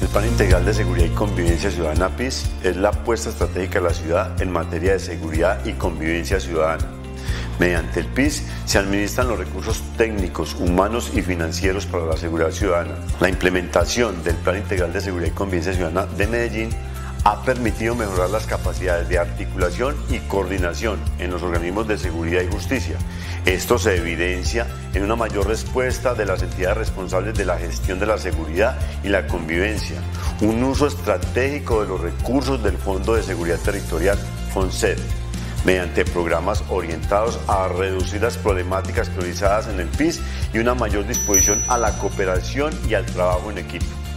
El Plan Integral de Seguridad y Convivencia Ciudadana PIS es la apuesta estratégica de la ciudad en materia de seguridad y convivencia ciudadana. Mediante el PIS se administran los recursos técnicos, humanos y financieros para la seguridad ciudadana. La implementación del Plan Integral de Seguridad y Convivencia Ciudadana de Medellín ha permitido mejorar las capacidades de articulación y coordinación en los organismos de seguridad y justicia. Esto se evidencia en una mayor respuesta de las entidades responsables de la gestión de la seguridad y la convivencia, un uso estratégico de los recursos del Fondo de Seguridad Territorial, FONSET, mediante programas orientados a reducir las problemáticas priorizadas en el PIS y una mayor disposición a la cooperación y al trabajo en equipo.